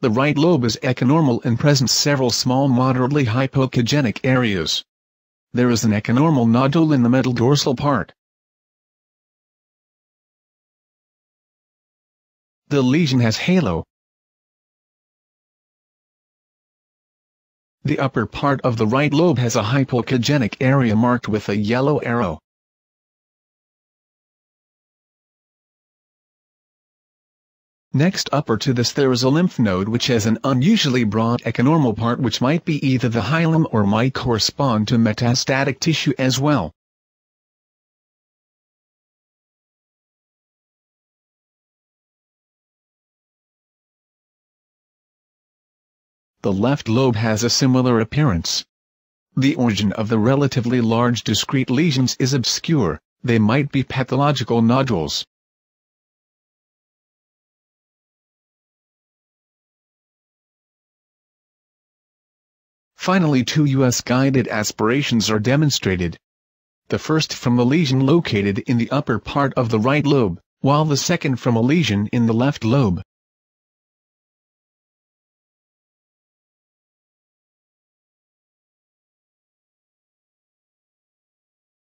The right lobe is echonormal and presents several small moderately hypoechogenic areas. There is an echonormal nodule in the middle dorsal part. The lesion has halo. The upper part of the right lobe has a hypoechogenic area marked with a yellow arrow. Next upper to this there is a lymph node which has an unusually broad echonormal part which might be either the hilum or might correspond to metastatic tissue as well. The left lobe has a similar appearance. The origin of the relatively large discrete lesions is obscure, they might be pathological nodules. Finally two U.S. guided aspirations are demonstrated. The first from a lesion located in the upper part of the right lobe, while the second from a lesion in the left lobe.